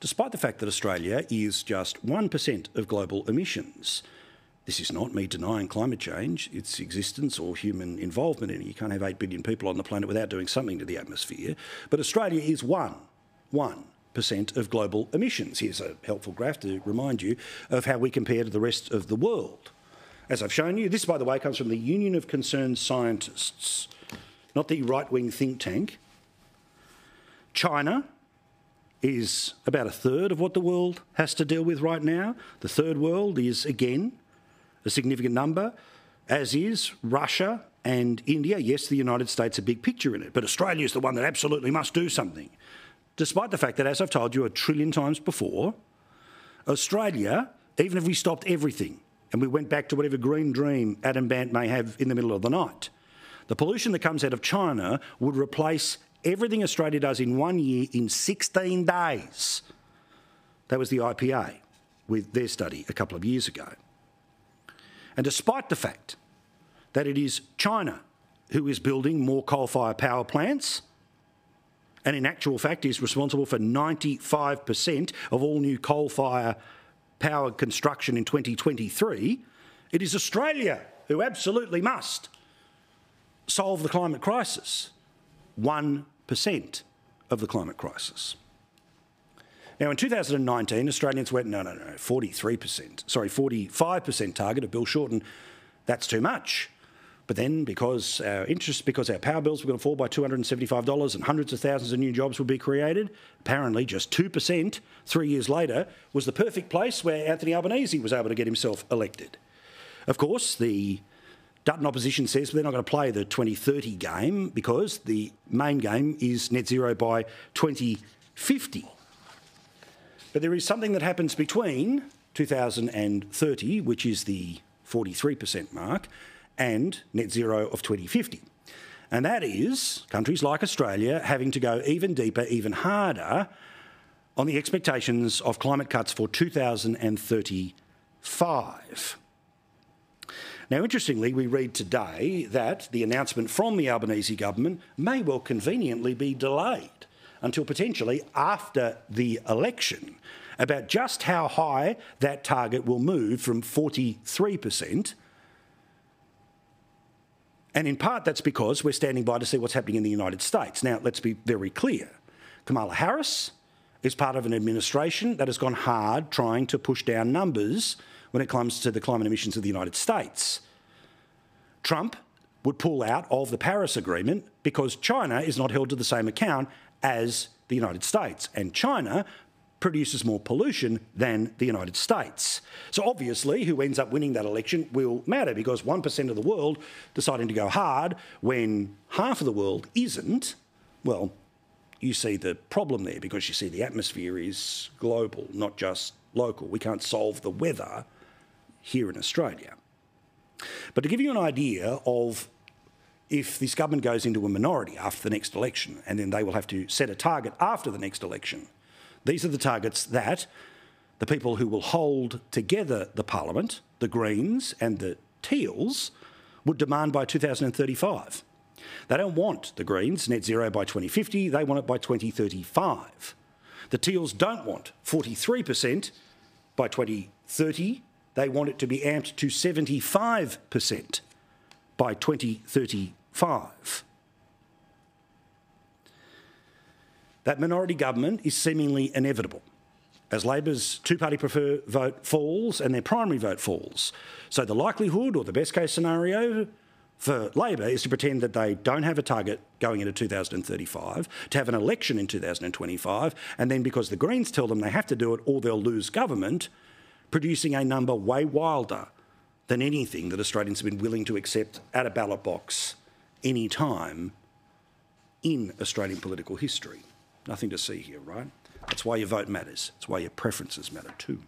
despite the fact that Australia is just 1% of global emissions. This is not me denying climate change, its existence or human involvement in it. You can't have 8 billion people on the planet without doing something to the atmosphere. But Australia is one, one percent of global emissions. Here's a helpful graph to remind you of how we compare to the rest of the world. As I've shown you, this, by the way, comes from the Union of Concerned Scientists, not the right wing think tank. China is about a third of what the world has to deal with right now. The third world is, again, a significant number, as is Russia and India. Yes, the United States a big picture in it, but Australia is the one that absolutely must do something. Despite the fact that, as I've told you a trillion times before, Australia, even if we stopped everything and we went back to whatever green dream Adam Bandt may have in the middle of the night, the pollution that comes out of China would replace everything Australia does in one year in 16 days. That was the IPA with their study a couple of years ago. And despite the fact that it is China who is building more coal fired power plants, and in actual fact is responsible for 95% of all new coal fire power construction in 2023, it is Australia who absolutely must solve the climate crisis. 1% of the climate crisis. Now, in 2019, Australians went, no, no, no, 43%, sorry, 45% target of Bill Shorten. That's too much. But then, because our interest, because our power bills were going to fall by $275 and hundreds of thousands of new jobs would be created, apparently just 2% three years later was the perfect place where Anthony Albanese was able to get himself elected. Of course, the Dutton opposition says they're not going to play the 2030 game because the main game is net zero by 2050. But there is something that happens between 2030, which is the 43% mark, and net zero of 2050. And that is countries like Australia having to go even deeper, even harder on the expectations of climate cuts for 2035. Now, interestingly, we read today that the announcement from the Albanese government may well conveniently be delayed until potentially after the election about just how high that target will move from 43%. And in part, that's because we're standing by to see what's happening in the United States. Now, let's be very clear Kamala Harris is part of an administration that has gone hard trying to push down numbers when it comes to the climate emissions of the United States. Trump would pull out of the Paris Agreement because China is not held to the same account as the United States. And China produces more pollution than the United States. So obviously, who ends up winning that election will matter because 1% of the world deciding to go hard when half of the world isn't, well, you see the problem there because you see the atmosphere is global, not just local. We can't solve the weather here in Australia. But to give you an idea of if this government goes into a minority after the next election, and then they will have to set a target after the next election, these are the targets that the people who will hold together the parliament, the Greens and the Teals, would demand by 2035. They don't want the Greens net zero by 2050, they want it by 2035. The Teals don't want 43% by 2030, they want it to be amped to 75% by 2035. That minority government is seemingly inevitable as Labor's two party prefer vote falls and their primary vote falls. So the likelihood or the best case scenario for Labor is to pretend that they don't have a target going into 2035, to have an election in 2025, and then because the Greens tell them they have to do it or they'll lose government, producing a number way wilder than anything that Australians have been willing to accept at a ballot box any time in Australian political history. Nothing to see here, right? That's why your vote matters. That's why your preferences matter too.